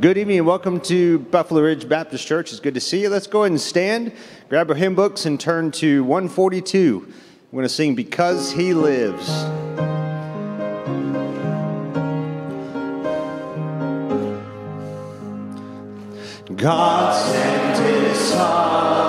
Good evening and welcome to Buffalo Ridge Baptist Church. It's good to see you. Let's go ahead and stand, grab our hymn books, and turn to 142. We're going to sing Because He Lives. God sent His Son.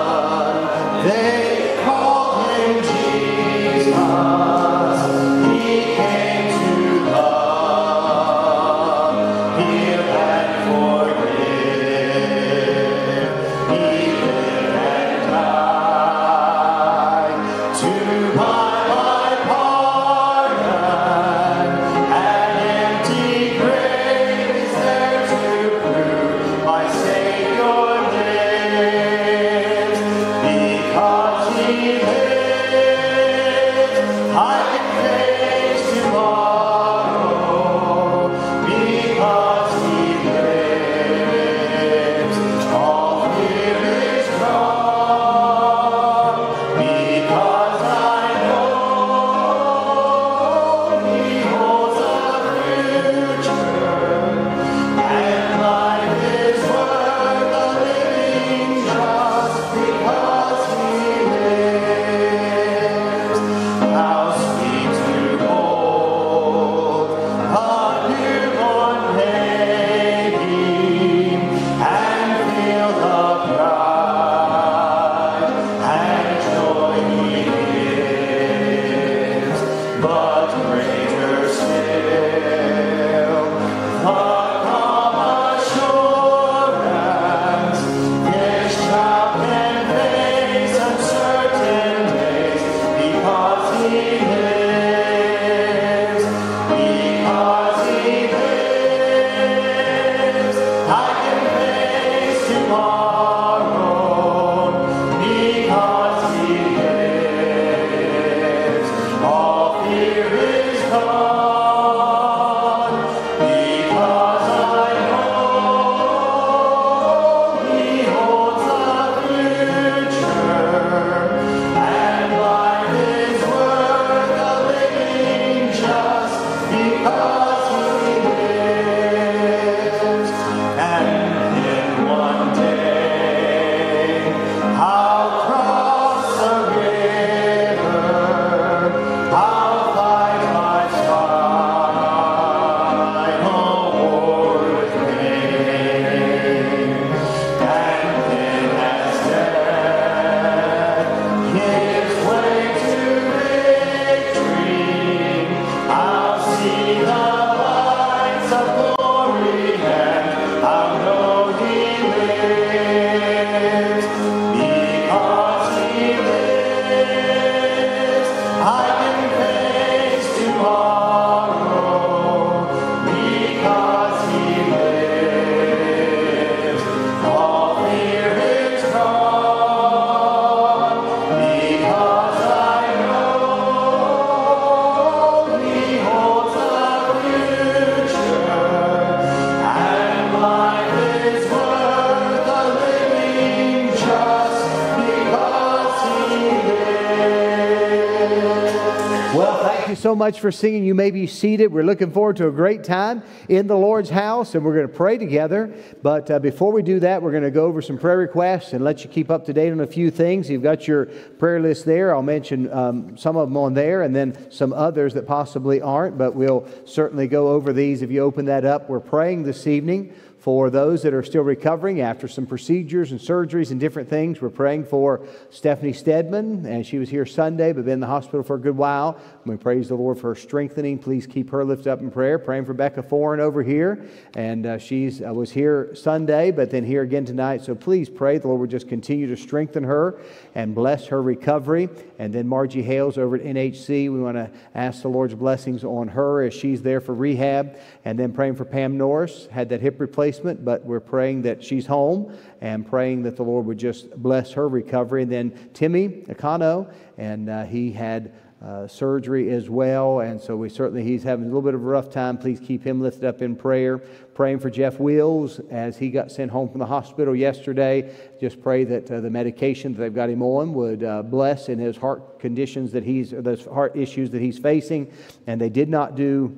So much for singing. You may be seated. We're looking forward to a great time in the Lord's house, and we're going to pray together. But uh, before we do that, we're going to go over some prayer requests and let you keep up to date on a few things. You've got your prayer list there. I'll mention um, some of them on there, and then some others that possibly aren't, but we'll certainly go over these if you open that up. We're praying this evening for those that are still recovering after some procedures and surgeries and different things. We're praying for Stephanie Stedman, and she was here Sunday, but been in the hospital for a good while. We praise the Lord for her strengthening. Please keep her lifted up in prayer. Praying for Becca Foran over here, and uh, she's uh, was here Sunday, but then here again tonight. So please pray the Lord would just continue to strengthen her and bless her recovery. And then Margie Hales over at NHC, we want to ask the Lord's blessings on her as she's there for rehab. And then praying for Pam Norris, had that hip replacement, but we're praying that she's home and praying that the Lord would just bless her recovery. And then Timmy Akano, and uh, he had uh, surgery as well. And so we certainly, he's having a little bit of a rough time. Please keep him lifted up in prayer. Praying for Jeff Wills as he got sent home from the hospital yesterday. Just pray that uh, the medication that they've got him on would uh, bless in his heart conditions that he's, those heart issues that he's facing. And they did not do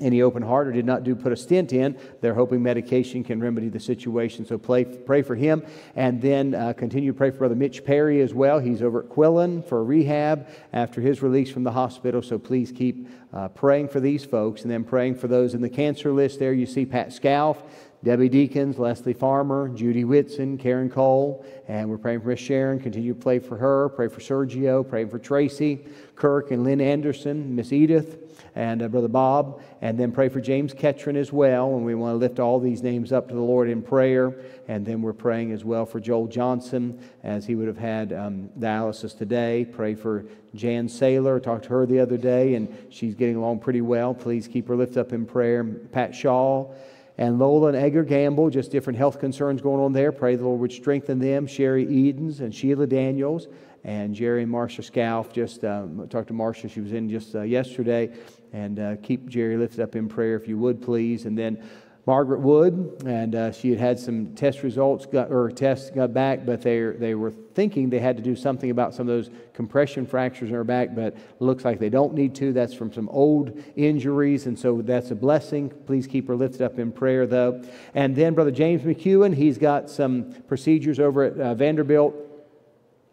any open heart or did not do put a stent in. They're hoping medication can remedy the situation. So pray, pray for him. And then uh, continue to pray for Brother Mitch Perry as well. He's over at Quillen for rehab after his release from the hospital. So please keep uh, praying for these folks and then praying for those in the cancer list there. You see Pat Scalf. Debbie Deacons, Leslie Farmer, Judy Whitson, Karen Cole, and we're praying for Miss Sharon. Continue to pray for her. Pray for Sergio. Pray for Tracy, Kirk, and Lynn Anderson, Miss Edith, and uh, Brother Bob, and then pray for James Ketron as well. And we want to lift all these names up to the Lord in prayer. And then we're praying as well for Joel Johnson, as he would have had um, dialysis today. Pray for Jan Saylor. I talked to her the other day, and she's getting along pretty well. Please keep her lifted up in prayer. Pat Shaw and Lola and Edgar Gamble, just different health concerns going on there. Pray the Lord would strengthen them. Sherry Edens and Sheila Daniels and Jerry and Marcia Scalf. Just um, talked to Marcia, she was in just uh, yesterday, and uh, keep Jerry lifted up in prayer if you would, please. And then Margaret Wood, and uh, she had had some test results got, or tests got back, but they they were thinking they had to do something about some of those compression fractures in her back, but looks like they don't need to. That's from some old injuries, and so that's a blessing. Please keep her lifted up in prayer, though. And then Brother James McEwen, he's got some procedures over at uh, Vanderbilt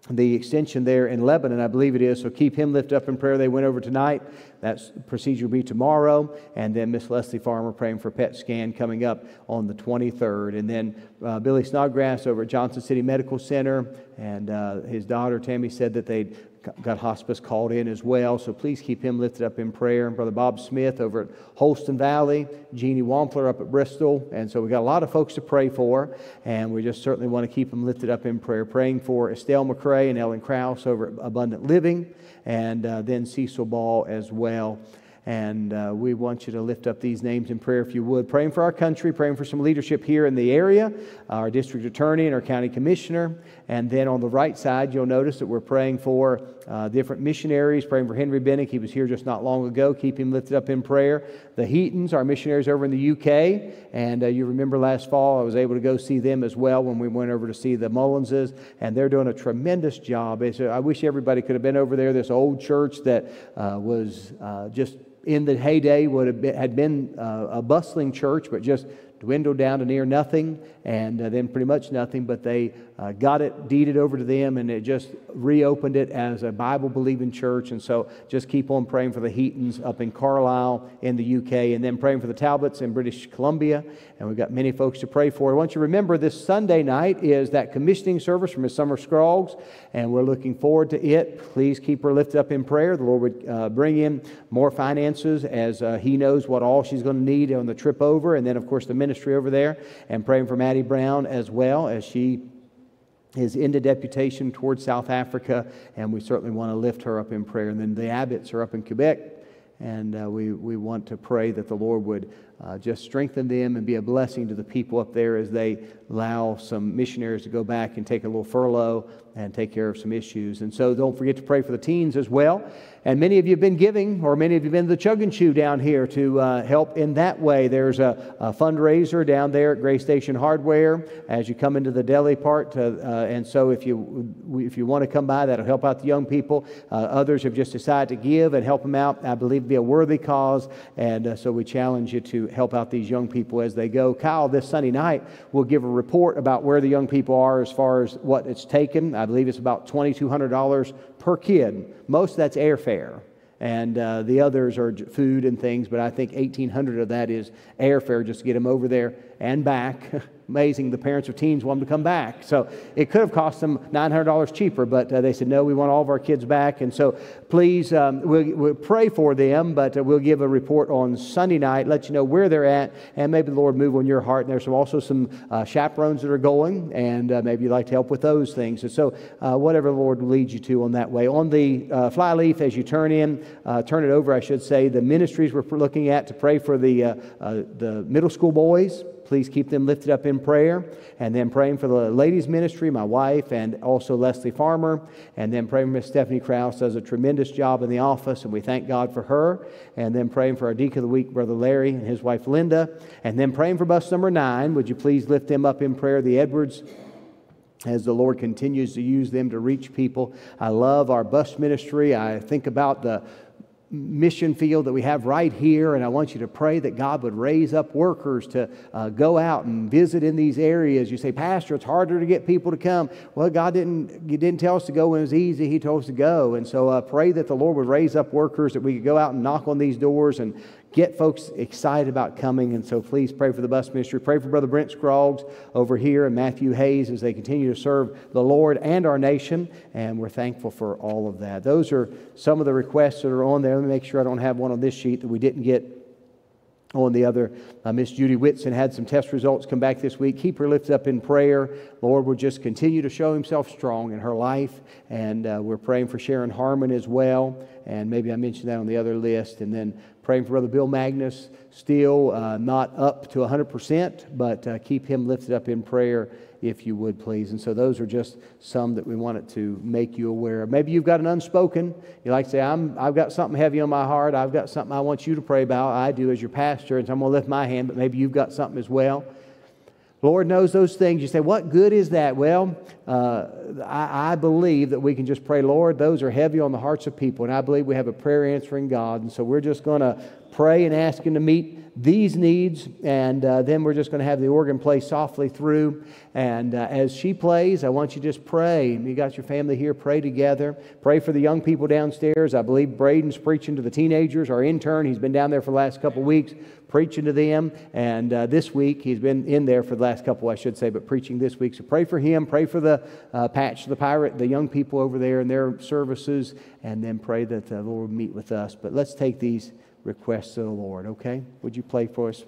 the extension there in Lebanon, I believe it is. So keep him lifted up in prayer. They went over tonight. That procedure will be tomorrow. And then Miss Leslie Farmer praying for PET scan coming up on the 23rd. And then uh, Billy Snodgrass over at Johnson City Medical Center and uh, his daughter Tammy said that they'd got hospice called in as well. So please keep him lifted up in prayer. And Brother Bob Smith over at Holston Valley, Jeannie Wampler up at Bristol. And so we got a lot of folks to pray for. And we just certainly want to keep them lifted up in prayer. Praying for Estelle McCrae and Ellen Krause over at Abundant Living. And uh, then Cecil Ball as well. And uh, we want you to lift up these names in prayer if you would. Praying for our country, praying for some leadership here in the area, our district attorney and our county commissioner. And then on the right side, you'll notice that we're praying for uh, different missionaries, praying for Henry Bennick. He was here just not long ago. Keep him lifted up in prayer. The Heatons, our missionaries over in the UK. And uh, you remember last fall, I was able to go see them as well when we went over to see the Mullinses. And they're doing a tremendous job. I wish everybody could have been over there. This old church that uh, was uh, just in the heyday would have been, had been uh, a bustling church, but just dwindled down to near nothing and uh, then pretty much nothing. But they uh, got it deeded over to them and it just reopened it as a Bible believing church. And so just keep on praying for the Heatons up in Carlisle in the UK and then praying for the Talbots in British Columbia. And we've got many folks to pray for. I want you to remember this Sunday night is that commissioning service from Miss Summer Scroggs, and we're looking forward to it. Please keep her lifted up in prayer. The Lord would uh, bring in more finances as uh, He knows what all she's going to need on the trip over. And then, of course, the ministry over there, and praying for Maddie Brown as well as she is into deputation towards South Africa, and we certainly want to lift her up in prayer. And then the Abbots are up in Quebec, and uh, we, we want to pray that the Lord would uh, just strengthen them and be a blessing to the people up there as they allow some missionaries to go back and take a little furlough and take care of some issues. And so don't forget to pray for the teens as well. And many of you have been giving, or many of you have been the Chug and Chew down here to uh, help in that way. There's a, a, fundraiser down there at Gray Station Hardware as you come into the deli part. To, uh, and so if you, if you want to come by, that'll help out the young people. Uh, others have just decided to give and help them out. I believe be a worthy cause. And uh, so we challenge you to help out these young people as they go. Kyle, this Sunday night, will give a report about where the young people are as far as what it's taken. I believe it's about $2,200 per kid. Most of that's airfare and uh, the others are food and things. But I think 1,800 of that is airfare just to get them over there and back. Amazing, the parents of teens want them to come back. So it could have cost them $900 cheaper, but uh, they said, no, we want all of our kids back. And so please, um, we'll, we'll, pray for them, but uh, we'll give a report on Sunday night, let you know where they're at, and maybe the Lord move on your heart. And there's also some uh, chaperones that are going, and uh, maybe you'd like to help with those things. And so uh, whatever the Lord leads you to on that way. On the flyleaf, as you turn in, turn it over, I should say, the ministries we're looking at to pray for the, the middle school boys. Please keep them lifted up in prayer. And then praying for the ladies' ministry, my wife, and also Leslie Farmer. And then praying for Miss Stephanie Krause, does a tremendous job in the office, and we thank God for her. And then praying for our Deacon of the Week, Brother Larry, and his wife Linda. And then praying for bus number nine. Would you please lift them up in prayer? The Edwards as the Lord continues to use them to reach people. I love our bus ministry. I think about the mission field that we have right here, and I want you to pray that God would raise up workers to uh, go out and visit in these areas. You say, Pastor, it's harder to get people to come. Well, God didn't, He didn't tell us to go when it was easy, He told us to go. And so uh, pray that the Lord would raise up workers that we could go out and knock on these doors and get folks excited about coming. And so please pray for the bus ministry. Pray for Brother Brent Scroggs over here and Matthew Hayes as they continue to serve the Lord and our nation. And we're thankful for all of that. Those are some of the requests that are on there. Let me make sure I don't have one on this sheet that we didn't get on the other, uh, Miss Judy Whitson had some test results come back this week. Keep her lifted up in prayer. Lord will just continue to show himself strong in her life. And uh, we're praying for Sharon Harmon as well. And maybe I mentioned that on the other list. And then praying for Brother Bill Magnus, still uh, not up to 100%, but uh, keep him lifted up in prayer if you would please. And so those are just some that we wanted to make you aware of. Maybe you've got an unspoken. You like to say, I'm, I've got something heavy on my heart. I've got something I want you to pray about. I do as your pastor, and so I'm going to lift my hand, but maybe you've got something as well. Lord knows those things. You say, What good is that? Well, uh, I, I, believe that we can just pray, Lord, those are heavy on the hearts of people. And I believe we have a prayer answering God. And so we're just going to pray and ask Him to meet these needs, and uh, then we're just going to have the organ play softly through. And uh, as she plays, I want you to just pray. You got your family here, pray together. Pray for the young people downstairs. I believe Braden's preaching to the teenagers. Our intern, he's been down there for the last couple weeks preaching to them. And uh, this week, he's been in there for the last couple, I should say, but preaching this week. So pray for him. Pray for the uh, Patch, the pirate, the young people over there and their services, and then pray that the Lord meet with us. But let's take these requests of the Lord, okay? Would you play for us?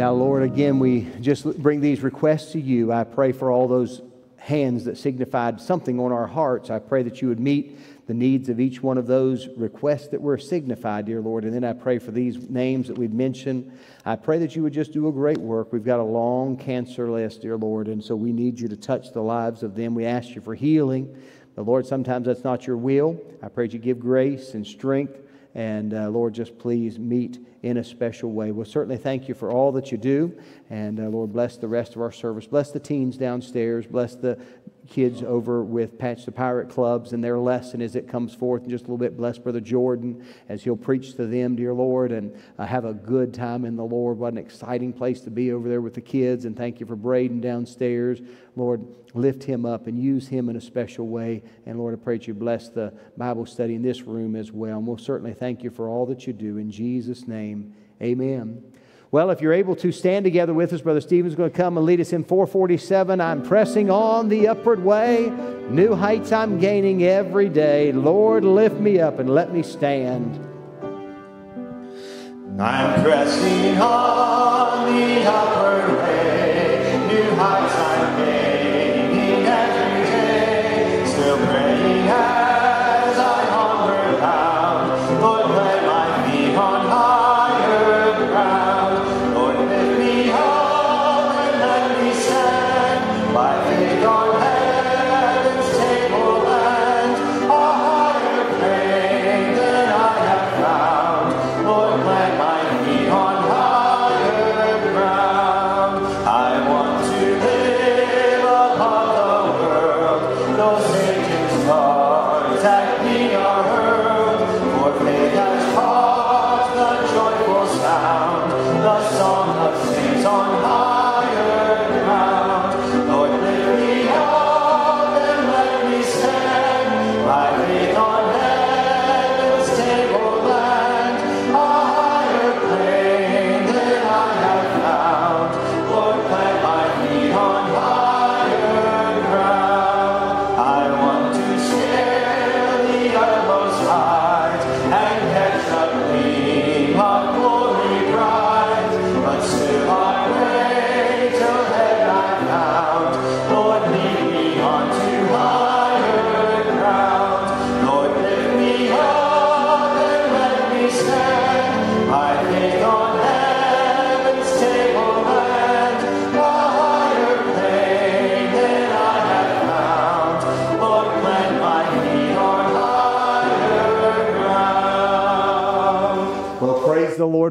Now, Lord, again, we just bring these requests to you. I pray for all those hands that signified something on our hearts. I pray that you would meet the needs of each one of those requests that were signified, dear Lord. And then I pray for these names that we've mentioned. I pray that you would just do a great work. We've got a long cancer list, dear Lord, and so we need you to touch the lives of them. We ask you for healing. But Lord, sometimes that's not your will. I pray that you give grace and strength. And uh, Lord, just please meet in a special way. We'll certainly thank you for all that you do. And uh, Lord, bless the rest of our service. Bless the teens downstairs. Bless the kids over with Patch the Pirate Clubs and their lesson as it comes forth And just a little bit. Bless Brother Jordan as he'll preach to them, dear Lord, and uh, have a good time in the Lord. What an exciting place to be over there with the kids. And thank you for Braden downstairs. Lord, lift him up and use him in a special way. And Lord, I pray that you bless the Bible study in this room as well. And we'll certainly thank you for all that you do. In Jesus' name, amen. Well, if you're able to stand together with us, Brother Stephen's going to come and lead us in 447. I'm pressing on the upward way. New heights I'm gaining every day. Lord, lift me up and let me stand. I'm pressing on the upward way.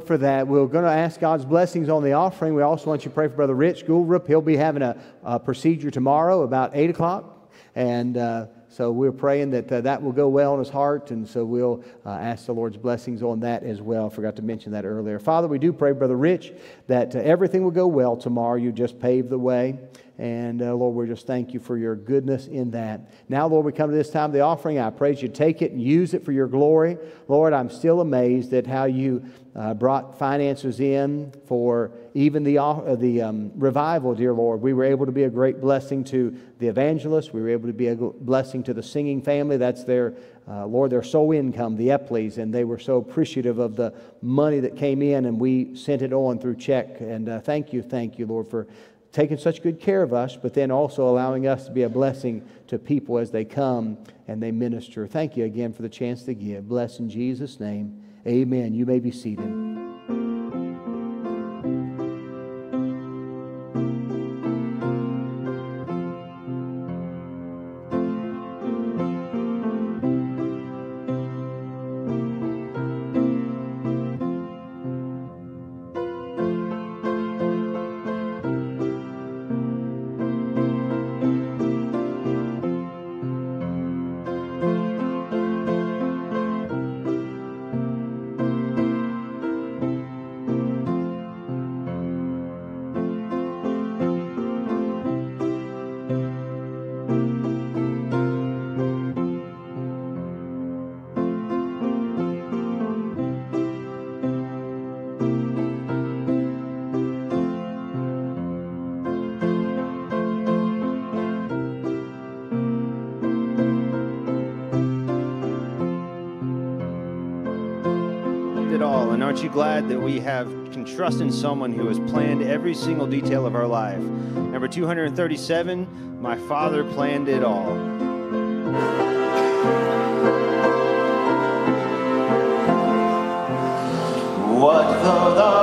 For that. We're going to ask God's blessings on the offering. We also want you to pray for Brother Rich Goulrup. He'll be having a, a procedure tomorrow about 8 o'clock. And uh, so we're praying that uh, that will go well in his heart. And so we'll uh, ask the Lord's blessings on that as well. Forgot to mention that earlier. Father, we do pray, Brother Rich, that uh, everything will go well tomorrow. You just pave the way. And uh, Lord, we just thank you for your goodness in that. Now, Lord, we come to this time of the offering. I praise you take it and use it for your glory. Lord, I'm still amazed at how you uh, brought finances in for even the, uh, the um, revival, dear Lord. We were able to be a great blessing to the evangelists. We were able to be a blessing to the singing family. That's their, uh, Lord, their sole income, the Epleys, and they were so appreciative of the money that came in, and we sent it on through check. And uh, thank you, thank you, Lord, for taking such good care of us, but then also allowing us to be a blessing to people as they come and they minister. Thank you again for the chance to give. Bless in Jesus' name. Amen. You may be seated. That we have can trust in someone who has planned every single detail of our life? Number 237, my father planned it all. What though the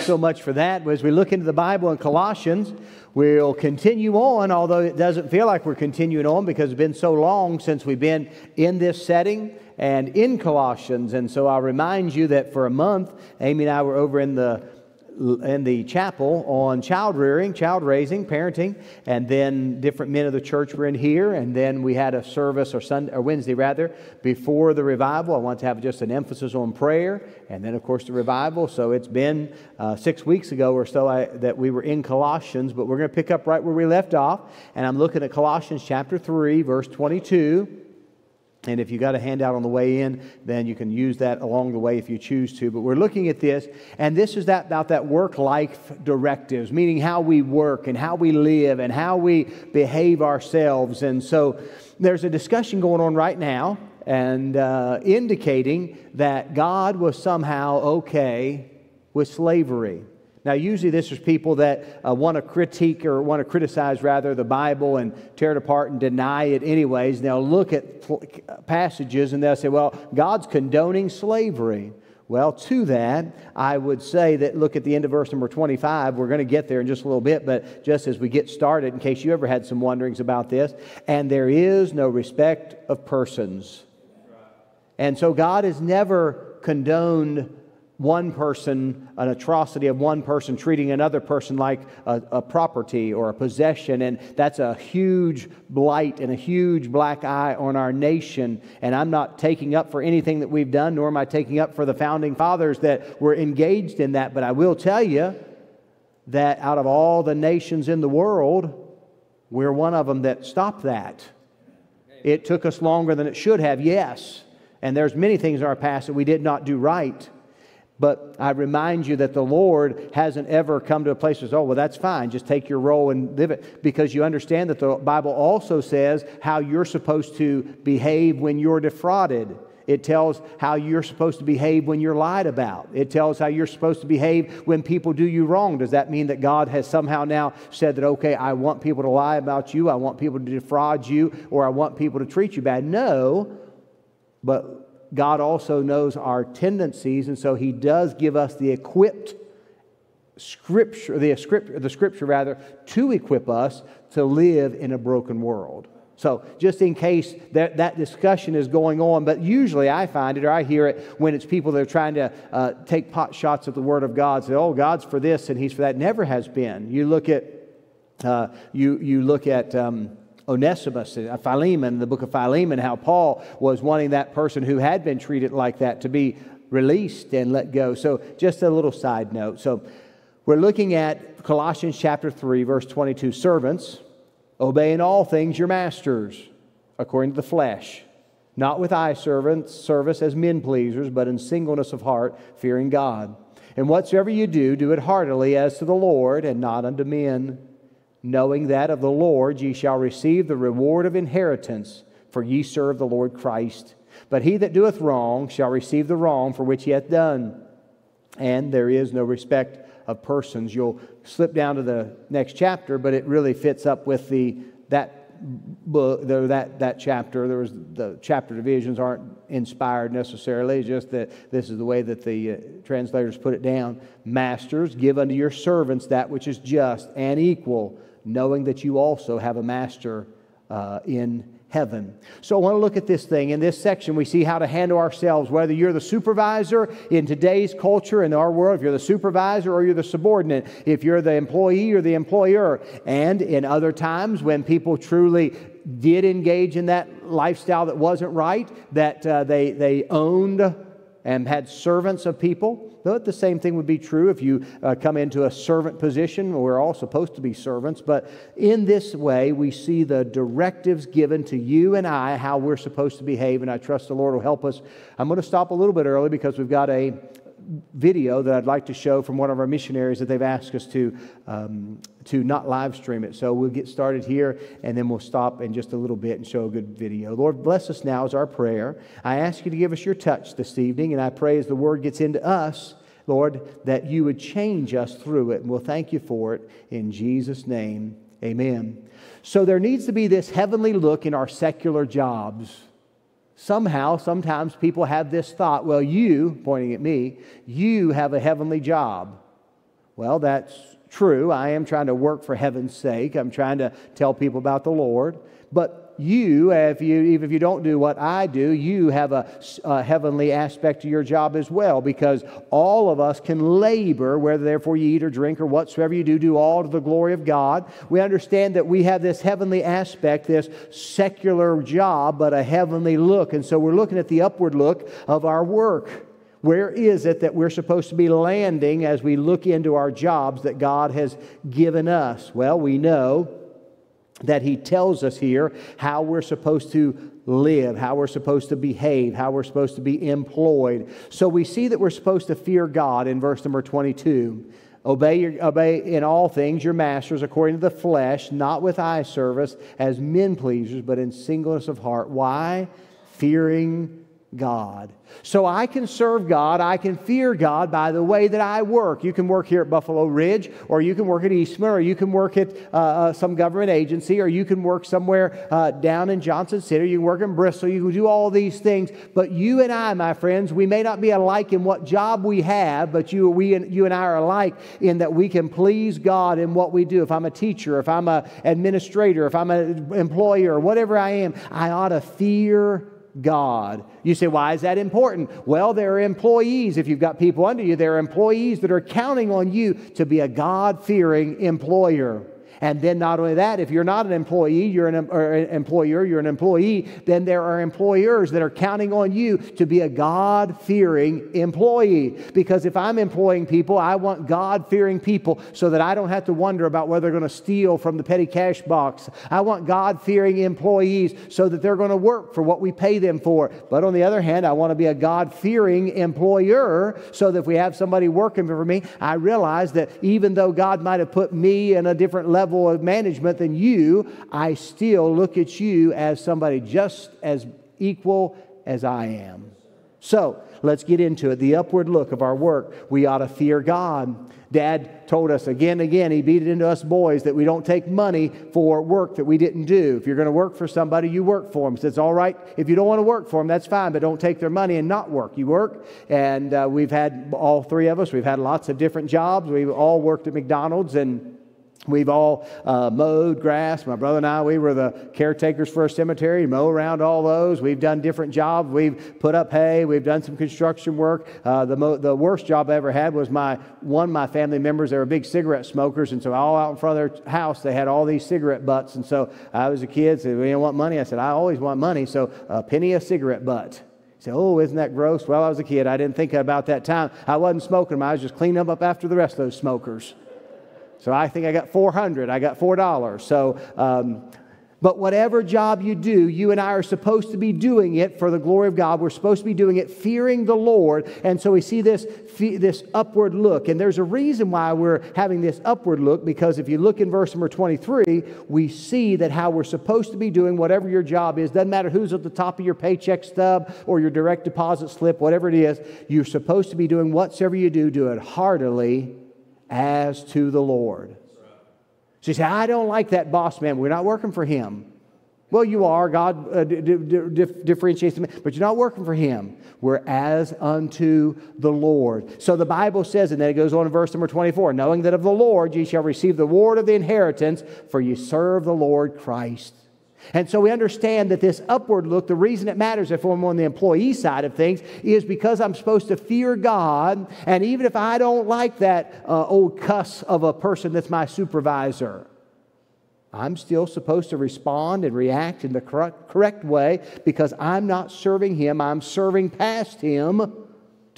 you so much for that. As we look into the Bible in Colossians, we'll continue on, although it doesn't feel like we're continuing on because it's been so long since we've been in this setting and in Colossians. And so I'll remind you that for a month, Amy and I were over in the in the chapel on child rearing, child raising, parenting, and then different men of the church were in here, and then we had a service or Sunday or Wednesday rather before the revival. I want to have just an emphasis on prayer, and then of course the revival. So it's been uh, six weeks ago or so I, that we were in Colossians, but we're going to pick up right where we left off, and I'm looking at Colossians chapter three, verse 22. And if you got a handout on the way in, then you can use that along the way if you choose to. But we're looking at this, and this is that, about that work life directives, meaning how we work and how we live and how we behave ourselves. And so there's a discussion going on right now and uh, indicating that God was somehow okay with slavery. Now, usually this is people that uh, want to critique or want to criticize, rather, the Bible and tear it apart and deny it, anyways. They'll look at passages and they'll say, well, God's condoning slavery. Well, to that, I would say that look at the end of verse number 25. We're going to get there in just a little bit, but just as we get started, in case you ever had some wonderings about this, and there is no respect of persons. And so God has never condoned one person, an atrocity of one person treating another person like a, a, property or a possession. And that's a huge blight and a huge black eye on our nation. And I'm not taking up for anything that we've done, nor am I taking up for the founding fathers that were engaged in that. But I will tell you that out of all the nations in the world, we're one of them that stopped that. It took us longer than it should have, yes. And there's many things in our past that we did not do right. But I remind you that the Lord hasn't ever come to a place where, oh, well, that's fine. Just take your role and live it. Because you understand that the Bible also says how you're supposed to behave when you're defrauded. It tells how you're supposed to behave when you're lied about. It tells how you're supposed to behave when people do you wrong. Does that mean that God has somehow now said that, okay, I want people to lie about you, I want people to defraud you, or I want people to treat you bad? No. But God also knows our tendencies, and so He does give us the equipped scripture, the scripture, the scripture rather, to equip us to live in a broken world. So, just in case that, that discussion is going on, but usually I find it or I hear it when it's people that are trying to uh, take pot shots at the Word of God, say, oh, God's for this and He's for that. Never has been. You look at, uh, you, you look at, um, Onesimus, Philemon, the book of Philemon, how Paul was wanting that person who had been treated like that to be released and let go. So, just a little side note. So, we're looking at Colossians chapter 3, verse 22. Servants, obey in all things your masters, according to the flesh, not with eye servants, service as men pleasers, but in singleness of heart, fearing God. And whatsoever you do, do it heartily as to the Lord and not unto men knowing that of the Lord ye shall receive the reward of inheritance, for ye serve the Lord Christ. But he that doeth wrong shall receive the wrong for which he hath done. And there is no respect of persons. You'll slip down to the next chapter, but it really fits up with the that book, that, that chapter. There was the chapter divisions aren't inspired necessarily, it's just that this is the way that the uh, translators put it down. Masters, give unto your servants that which is just and equal knowing that you also have a master uh, in heaven. So I want to look at this thing. In this section, we see how to handle ourselves, whether you're the supervisor in today's culture, in our world, if you're the supervisor or you're the subordinate, if you're the employee or the employer. And in other times, when people truly did engage in that lifestyle that wasn't right, that uh, they, they owned and had servants of people. But the same thing would be true if you uh, come into a servant position. We're all supposed to be servants. But in this way, we see the directives given to you and I how we're supposed to behave. And I trust the Lord will help us. I'm going to stop a little bit early because we've got a video that I'd like to show from one of our missionaries that they've asked us to, um, to not live stream it. So we'll get started here and then we'll stop in just a little bit and show a good video. Lord, bless us now as our prayer. I ask you to give us your touch this evening, and I pray as the word gets into us, Lord, that you would change us through it. And we'll thank you for it in Jesus' name. Amen. So there needs to be this heavenly look in our secular jobs somehow, sometimes people have this thought well, you, pointing at me, you have a heavenly job. Well, that's true. I am trying to work for heaven's sake. I'm trying to tell people about the Lord. But you, if you, even if you don't do what I do, you have a, a, heavenly aspect to your job as well because all of us can labor, whether therefore you eat or drink or whatsoever you do, do all to the glory of God. We understand that we have this heavenly aspect, this secular job, but a heavenly look. And so we're looking at the upward look of our work. Where is it that we're supposed to be landing as we look into our jobs that God has given us? Well, we know that he tells us here how we're supposed to live, how we're supposed to behave, how we're supposed to be employed. So we see that we're supposed to fear God in verse number 22. Obey, your, obey in all things your masters according to the flesh, not with eye service as men pleasers, but in singleness of heart. Why? Fearing God. So I can serve God, I can fear God by the way that I work. You can work here at Buffalo Ridge, or you can work at Eastman, or you can work at uh, uh, some government agency, or you can work somewhere uh, down in Johnson City, you can work in Bristol, you can do all these things. But you and I, my friends, we may not be alike in what job we have, but you, we you and I are alike in that we can please God in what we do. If I'm a teacher, if I'm an administrator, if I'm an employer, or whatever I am, I ought to fear God. You say, why is that important? Well, there are employees. If you've got people under you, there are employees that are counting on you to be a God fearing employer. And then not only that, if you're not an employee, you're an, an uh, employer, you're an employee, then there are employers that are counting on you to be a God fearing employee. Because if I'm employing people, I want God fearing people so that I don't have to wonder about whether they're going to steal from the petty cash box. I want God fearing employees so that they're going to work for what we pay them for. But on the other hand, I want to be a God fearing employer so that if we have somebody working for me, I realize that even though God might have put me in a different level, level of management than you, I still look at you as somebody just as equal as I am. So let's get into it. The upward look of our work. We ought to fear God. Dad told us again and again, he beat it into us boys that we don't take money for work that we didn't do. If you're going to work for somebody, you work for them. He says, all right, if you don't want to work for them, that's fine, but don't take their money and not work. You work. And uh, we've had, all three of us, we've had lots of different jobs. We've all worked at McDonald's and We've all uh, mowed grass. My brother and I, we were the caretakers for a cemetery, mow around all those. We've done different jobs. We've put up hay. We've done some construction work. Uh, the, mo- the worst job I ever had was my one of my family members. They were big cigarette smokers, and so all out in front of their house, they had all these cigarette butts. And so I was a kid, said, "We don't want money." I said, "I always want money." So a penny a cigarette butt. Said, "Oh, isn't that gross?" Well, I was a kid. I didn't think about that time. I wasn't smoking them. I was just cleaning them up after the rest of those smokers. So I think I got 400. I got $4. So, um, but whatever job you do, you and I are supposed to be doing it for the glory of God. We're supposed to be doing it fearing the Lord. And so we see this, this upward look. And there's a reason why we're having this upward look, because if you look in verse number 23, we see that how we're supposed to be doing whatever your job is. Doesn't matter who's at the top of your paycheck stub or your direct deposit slip, whatever it is, you're supposed to be doing whatsoever you do, do it heartily as to the Lord. You say, I don't like that boss man. We're not working for him. Well, you are. God uh, d- d- differentiates them, but you're not working for him. We're as unto the Lord. So the Bible says, and then it goes on in verse number 24 knowing that of the Lord ye shall receive the reward of the inheritance, for you serve the Lord Christ. And so we understand that this upward look, the reason it matters if I'm on the employee side of things is because I'm supposed to fear God. And even if I don't like that uh, old cuss of a person that's my supervisor, I'm still supposed to respond and react in the correct, correct way because I'm not serving him, I'm serving past him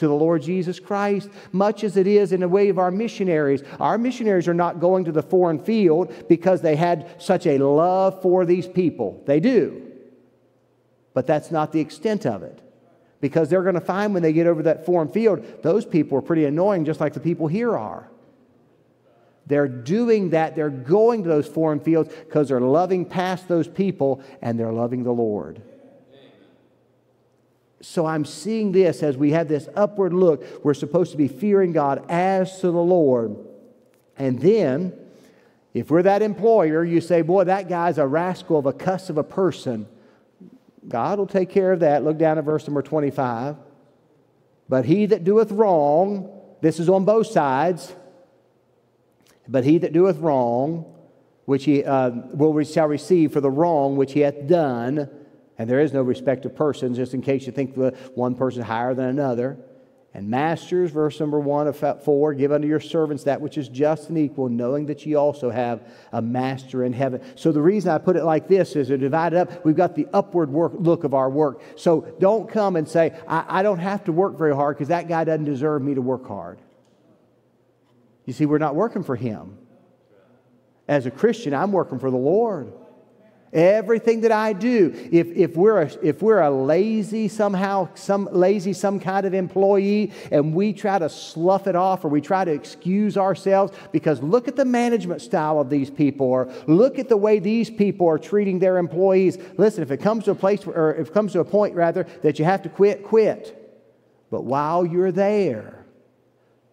to the Lord Jesus Christ, much as it is in the way of our missionaries. Our missionaries are not going to the foreign field because they had such a love for these people. They do. But that's not the extent of it. Because they're going to find when they get over that foreign field, those people are pretty annoying, just like the people here are. They're doing that. They're going to those foreign fields because they're loving past those people and they're loving the Lord. So I'm seeing this as we have this upward look. We're supposed to be fearing God as to the Lord. And then, if we're that employer, you say, Boy, that guy's a rascal of a cuss of a person. God will take care of that. Look down at verse number 25. But he that doeth wrong, this is on both sides, but he that doeth wrong, which he uh, will shall receive for the wrong which he hath done, and there is no respect of persons, just in case you think the one person higher than another. And masters, verse number one of four, give unto your servants that which is just and equal, knowing that ye also have a master in heaven. So the reason I put it like this is to divide it up. We've got the upward work, look of our work. So don't come and say, I, I don't have to work very hard because that guy doesn't deserve me to work hard. You see, we're not working for him. As a Christian, I'm working for the Lord. Everything that I do, if, if, we're a, if we're a lazy somehow, some lazy, some kind of employee, and we try to slough it off or we try to excuse ourselves because look at the management style of these people or look at the way these people are treating their employees. Listen, if it comes to a place, or if it comes to a point rather, that you have to quit, quit. But while you're there,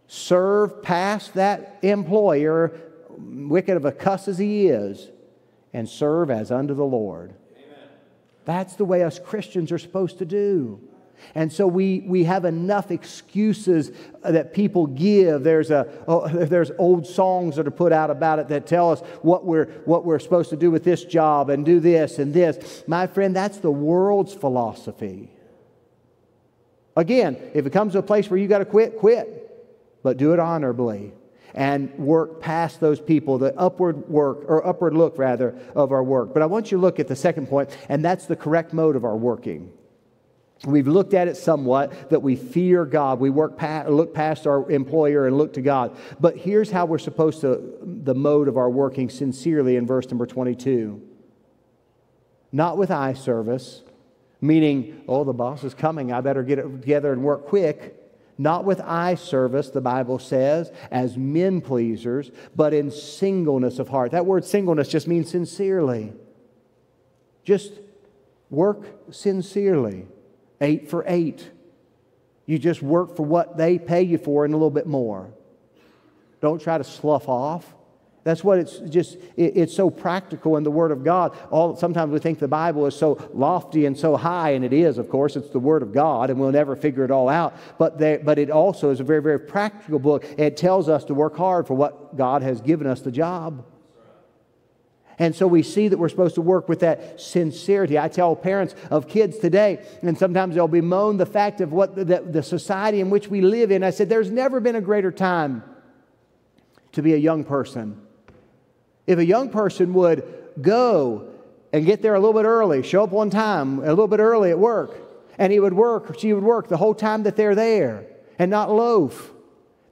serve past that employer, wicked of a cuss as he is and serve as unto the Lord. Amen. That's the way us Christians are supposed to do. And so we, we have enough excuses that people give. There's, a, oh, there's old songs that are put out about it that tell us what we're, what we're supposed to do with this job and do this and this. My friend, that's the world's philosophy. Again, if it comes to a place where you got to quit, quit, but do it honorably and work past those people, the upward work, or upward look rather, of our work. But I want you to look at the second point, and that's the correct mode of our working. We've looked at it somewhat that we fear God. We work past, look past our employer and look to God. But here's how we're supposed to, the mode of our working sincerely in verse number 22. Not with eye service, meaning, oh, the boss is coming, I better get it together and work quick not with eye service, the Bible says, as men pleasers, but in singleness of heart. That word singleness just means sincerely. Just work sincerely. Eight for eight. You just work for what they pay you for and a little bit more. Don't try to slough off. That's what it's just, it, it's so practical in the Word of God. All, sometimes we think the Bible is so lofty and so high, and it is, of course. It's the Word of God, and we'll never figure it all out. But, there, but it also is a very, very practical book. It tells us to work hard for what God has given us the job. And so we see that we're supposed to work with that sincerity. I tell parents of kids today, and sometimes they'll bemoan the fact of what the, the society in which we live in. I said, There's never been a greater time to be a young person if a young person would go and get there a little bit early, show up one time, a little bit early at work, and he would work, or she would work the whole time that they're there and not loaf,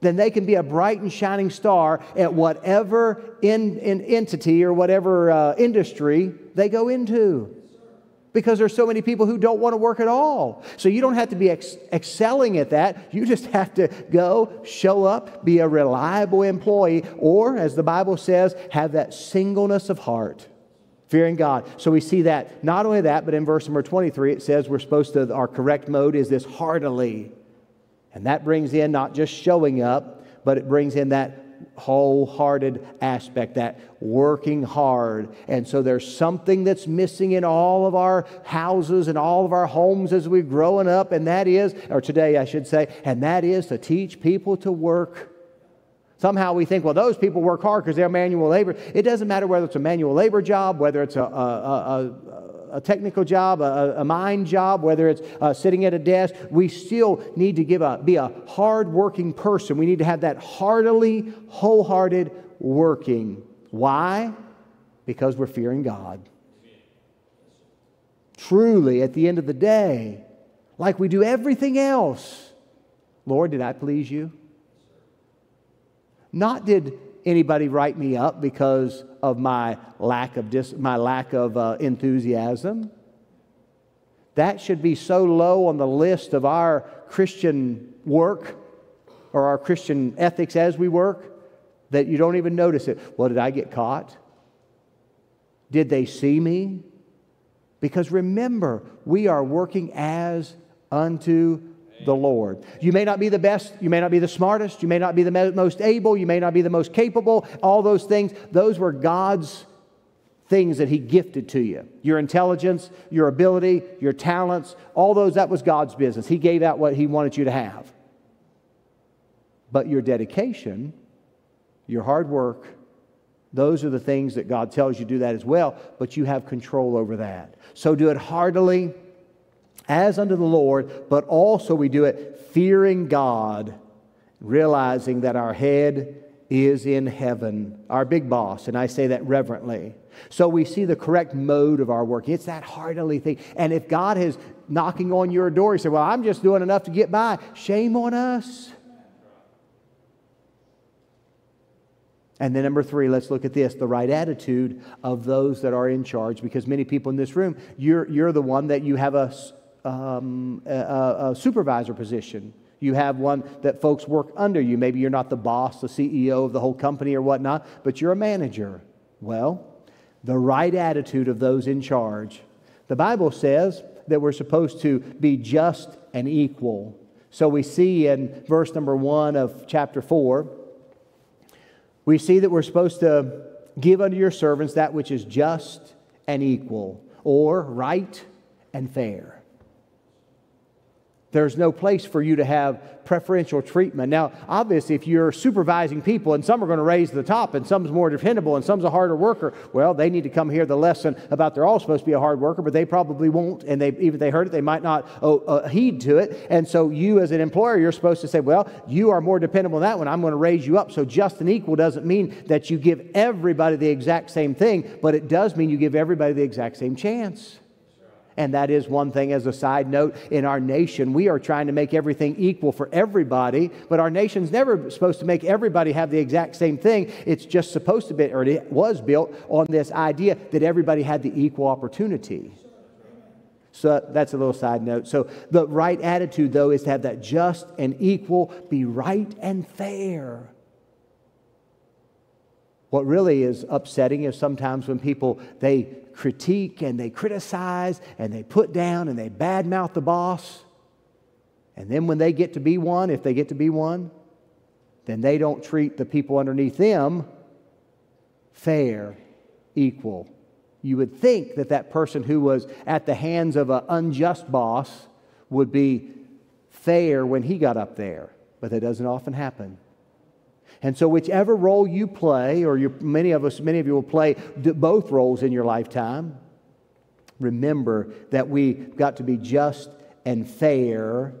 then they can be a bright and shining star at whatever in, in entity or whatever uh, industry they go into because there's so many people who don't want to work at all. So you don't have to be ex- excelling at that. You just have to go, show up, be a reliable employee, or, as the Bible says, have that singleness of heart, fearing God. So we see that. Not only that, but in verse number 23, it says we're supposed to, our correct mode is this heartily. And that brings in not just showing up, but it brings in that wholehearted aspect, that working hard. And so there's something that's missing in all of our houses and all of our homes as we're growing up, and that is, or today I should say, and that is to teach people to work. Somehow we think, well, those people work hard because they're manual labor. It doesn't matter whether it's a manual labor job, whether it's a, a, a, a technical job, a, a mind job, whether it's uh, sitting at a desk, we still need to give a, be a hardworking person. We need to have that heartily, wholehearted working. Why? Because we're fearing God. Truly, at the end of the day, like we do everything else, Lord, did I please you? Not did anybody write me up because of my lack of, dis- my lack of uh, enthusiasm. That should be so low on the list of our Christian work or our Christian ethics as we work that you don't even notice it. Well, did I get caught? Did they see me? Because remember, we are working as unto the Lord. You may not be the best, you may not be the smartest, you may not be the most able, you may not be the most capable, all those things. Those were God's things that He gifted to you. Your intelligence, your ability, your talents, all those, that was God's business. He gave out what He wanted you to have. But your dedication, your hard work, those are the things that God tells you to do that as well, but you have control over that. So do it heartily as unto the Lord, but also we do it fearing God, realizing that our head is in heaven, our big boss, and I say that reverently. So we see the correct mode of our work. It's that heartily thing. And if God is knocking on your door, you say, Well, I'm just doing enough to get by. Shame on us. And then, number three, let's look at this the right attitude of those that are in charge, because many people in this room, you're, you're the one that you have a, um, a, a supervisor position. You have one that folks work under you. Maybe you're not the boss, the CEO of the whole company or whatnot, but you're a manager. Well, the right attitude of those in charge. The Bible says that we're supposed to be just and equal. So we see in verse number one of chapter four, we see that we're supposed to give unto your servants that which is just and equal, or right and fair. There's no place for you to have preferential treatment. Now, obviously, if you're supervising people and some are going to raise the top and some's more dependable and some's a harder worker, well, they need to come hear the lesson about they're all supposed to be a hard worker, but they probably won't. And they, even if they heard it, they might not oh, uh, heed to it. And so, you as an employer, you're supposed to say, well, you are more dependable than that one. I'm going to raise you up. So, just and equal doesn't mean that you give everybody the exact same thing, but it does mean you give everybody the exact same chance. And that is one thing as a side note in our nation. We are trying to make everything equal for everybody, but our nation's never supposed to make everybody have the exact same thing. It's just supposed to be, or it was built on this idea that everybody had the equal opportunity. So that's a little side note. So the right attitude, though, is to have that just and equal, be right and fair. What really is upsetting is sometimes when people they critique and they criticize and they put down and they badmouth the boss. And then when they get to be one, if they get to be one, then they don't treat the people underneath them fair, equal. You would think that that person who was at the hands of an unjust boss would be fair when he got up there, but that doesn't often happen. And so, whichever role you play, or many of us, many of you will play both roles in your lifetime, remember that we've got to be just and fair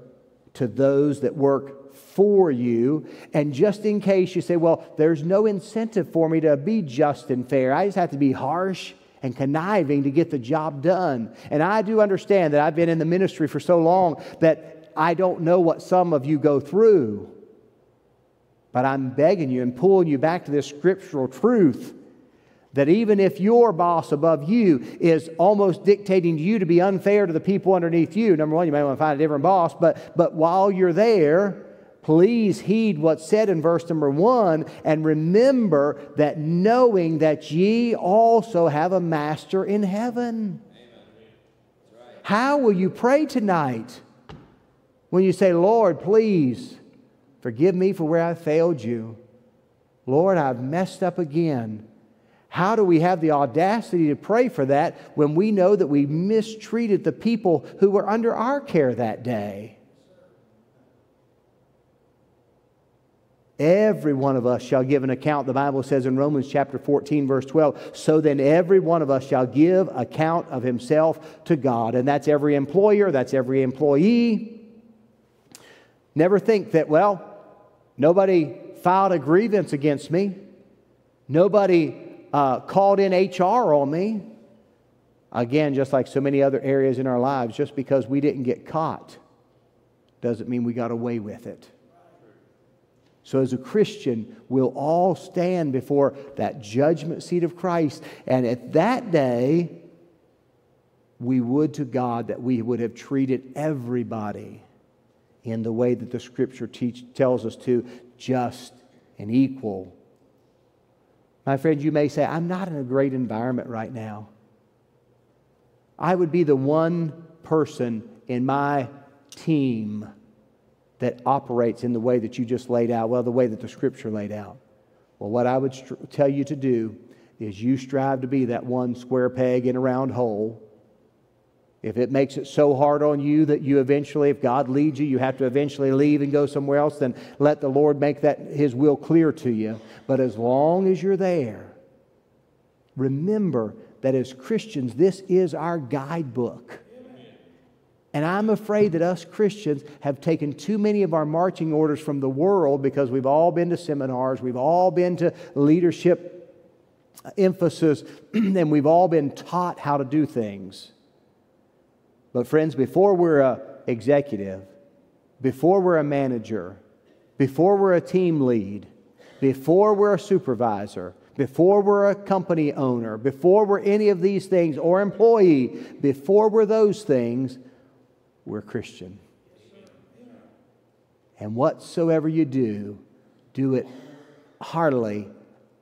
to those that work for you. And just in case you say, well, there's no incentive for me to be just and fair, I just have to be harsh and conniving to get the job done. And I do understand that I've been in the ministry for so long that I don't know what some of you go through. But I'm begging you and pulling you back to this scriptural truth that even if your boss above you is almost dictating to you to be unfair to the people underneath you, number one, you may want to find a different boss, but, but while you're there, please heed what's said in verse number one and remember that knowing that ye also have a master in heaven. How will you pray tonight when you say, Lord, please? Forgive me for where I failed you. Lord, I've messed up again. How do we have the audacity to pray for that when we know that we mistreated the people who were under our care that day? Every one of us shall give an account, the Bible says in Romans chapter 14, verse 12. So then, every one of us shall give account of himself to God. And that's every employer, that's every employee. Never think that, well, Nobody filed a grievance against me. Nobody uh, called in HR on me. Again, just like so many other areas in our lives, just because we didn't get caught doesn't mean we got away with it. So, as a Christian, we'll all stand before that judgment seat of Christ. And at that day, we would to God that we would have treated everybody in the way that the scripture teach, tells us to, just and equal. My friend, you may say, I'm not in a great environment right now. I would be the one person in my team that operates in the way that you just laid out, well, the way that the scripture laid out. Well, what I would tell you to do is you strive to be that one square peg in a round hole if it makes it so hard on you that you eventually, if God leads you, you have to eventually leave and go somewhere else, then let the Lord make that His will clear to you. But as long as you're there, remember that as Christians, this is our guidebook. And I'm afraid that us Christians have taken too many of our marching orders from the world because we've all been to seminars, we've all been to leadership uh, emphasis, and we've all been taught how to do things. But, friends, before we're an executive, before we're a manager, before we're a team lead, before we're a supervisor, before we're a company owner, before we're any of these things or employee, before we're those things, we're Christian. And whatsoever you do, do it heartily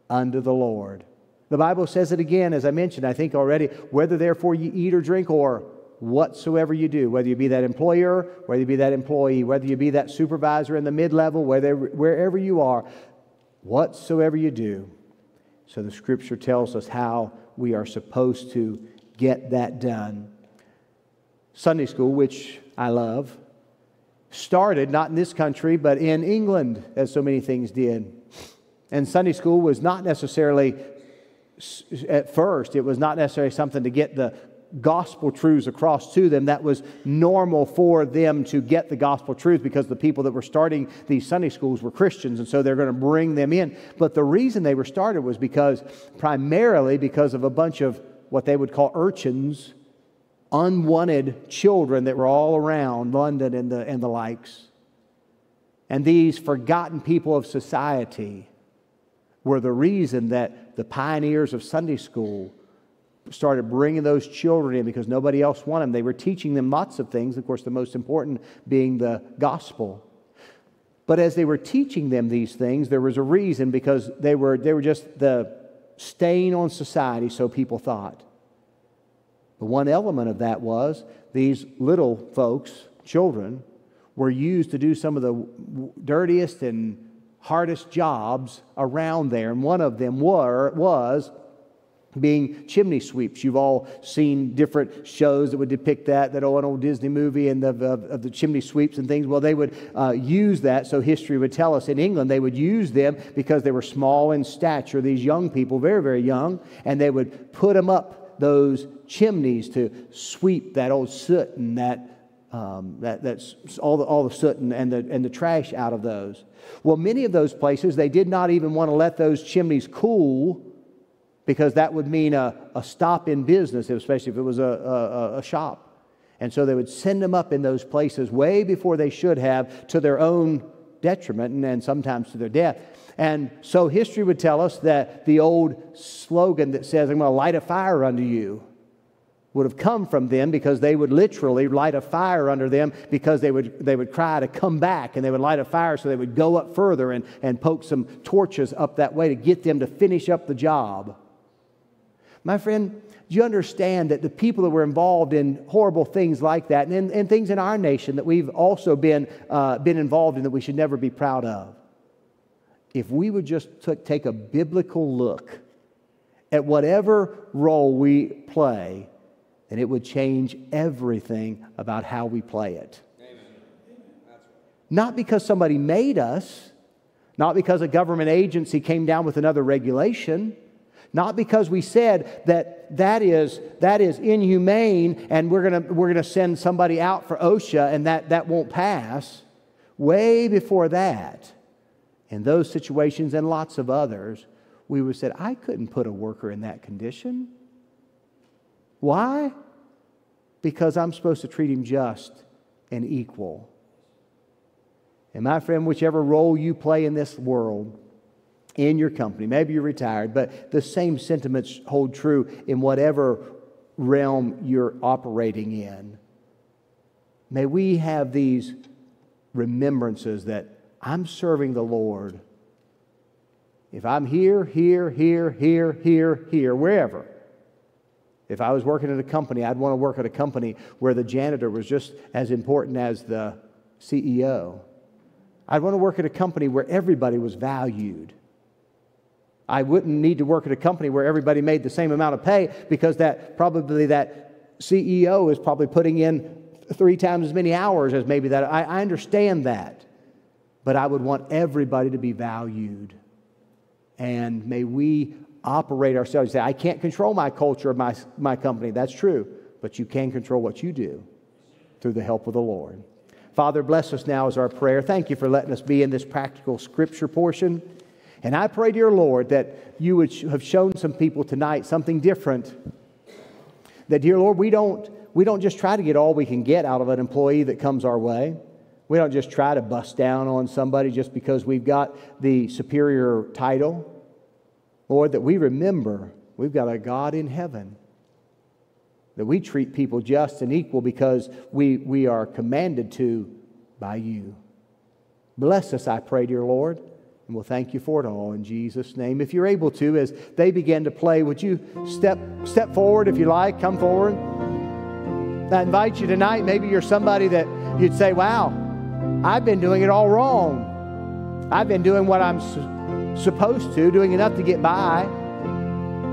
unto the Lord. The Bible says it again, as I mentioned, I think already, whether therefore you eat or drink or whatsoever you do, whether you be that employer, whether you be that employee, whether you be that supervisor in the mid level, wherever you are, whatsoever you do. So the scripture tells us how we are supposed to get that done. Sunday school, which I love, started not in this country, but in England, as so many things did. And Sunday school was not necessarily, at first, it was not necessarily something to get the gospel truths across to them. That was normal for them to get the gospel truth because the people that were starting these Sunday schools were Christians, and so they're going to bring them in. But the reason they were started was because, primarily, because of a bunch of what they would call urchins unwanted children that were all around London and the, and the likes. And these forgotten people of society were the reason that the pioneers of Sunday school started bringing those children in because nobody else wanted them. They were teaching them lots of things, of course, the most important being the gospel. But as they were teaching them these things, there was a reason because they were, they were just the stain on society, so people thought. But one element of that was these little folks, children, were used to do some of the dirtiest and hardest jobs around there. And one of them were, was being chimney sweeps. You've all seen different shows that would depict that, that old, old Disney movie and the, of, of the chimney sweeps and things. Well, they would uh, use that, so history would tell us in England, they would use them because they were small in stature, these young people, very, very young, and they would put them up those chimneys to sweep that old soot and that, um, that that's all the, all the soot and, and, the, and the trash out of those. Well, many of those places, they did not even want to let those chimneys cool because that would mean a, a stop in business, especially if it was a, a, a shop. And so they would send them up in those places way before they should have to their own detriment and, and sometimes to their death. And so history would tell us that the old slogan that says, I'm going to light a fire under you, would have come from them because they would literally light a fire under them because they would, they would cry to come back and they would light a fire so they would go up further and, and poke some torches up that way to get them to finish up the job. My friend, do you understand that the people that were involved in horrible things like that and, and things in our nation that we've also been, uh, been involved in that we should never be proud of? If we would just t- take a biblical look at whatever role we play, then it would change everything about how we play it. Not because somebody made us, not because a government agency came down with another regulation, not because we said that that is, that is inhumane and we're going we're gonna send somebody out for OSHA and that, that won't pass. Way before that, in those situations and lots of others, we would have said, I couldn't put a worker in that condition. Why? Because I'm supposed to treat him just and equal. And my friend, whichever role you play in this world, in your company, maybe you're retired, but the same sentiments hold true in whatever realm you're operating in. May we have these remembrances that I'm serving the Lord. If I'm here, here, here, here, here, here, wherever, if I was working at a company, I'd want to work at a company where the janitor was just as important as the CEO. I'd want to work at a company where everybody was valued. I wouldn't need to work at a company where everybody made the same amount of pay because that probably that CEO is probably putting in three times as many hours as maybe that. I, I understand that. But I would want everybody to be valued. And may we operate ourselves. You Say, I can't control my culture of my, my company. That's true. But you can control what you do through the help of the Lord. Father, bless us now as our prayer. Thank you for letting us be in this practical scripture portion. And I pray, dear Lord, that you would have shown some people tonight something different. That, dear Lord, we don't, we don't just try to get all we can get out of an employee that comes our way, We don't just try to bust down on somebody just because we've got the superior title. Lord, that we remember we've got a God in heaven. That we treat people just and equal because we, we are commanded to by you. Bless us, I pray, dear Lord, and we'll thank you for it all in Jesus' name. If you're able to, as they begin to play, would you step, step forward if you like? Come forward. I invite you tonight. Maybe you're somebody that you'd say, Wow, I've been doing it all wrong. I've been doing what I'm su- supposed to, doing enough to get by.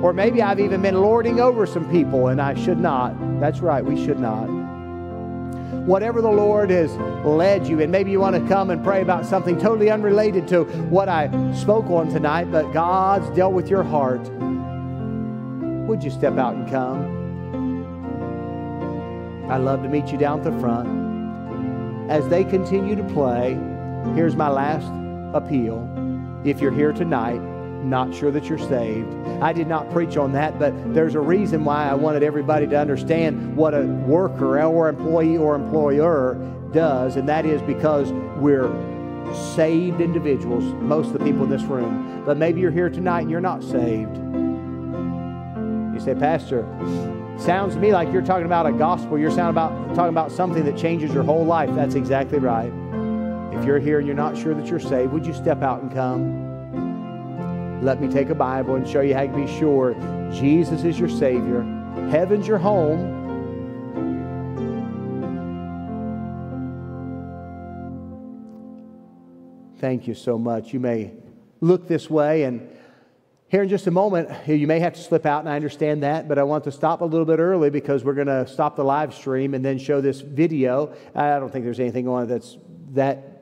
Or maybe I've even been lording over some people and I should not. That's right, we should not. Whatever the Lord has led you, and maybe you want to come and pray about something totally unrelated to what I spoke on tonight, but God's dealt with your heart. Would you step out and come? I'd love to meet you down at the front. As they continue to play, here's my last appeal. If you're here tonight, not sure that you're saved. I did not preach on that, but there's a reason why I wanted everybody to understand what a worker or employee or employer does, and that is because we're saved individuals, most of the people in this room. But maybe you're here tonight and you're not saved. You say, Pastor, sounds to me like you're talking about a gospel. You're sound about, talking about something that changes your whole life. That's exactly right. If you're here and you're not sure that you're saved, would you step out and come? Let me take a Bible and show you how to be sure Jesus is your Savior. Heaven's your home. Thank you so much. You may look this way, and here in just a moment, you may have to slip out, and I understand that, but I want to stop a little bit early because we're going to stop the live stream and then show this video. I don't think there's anything on it that's that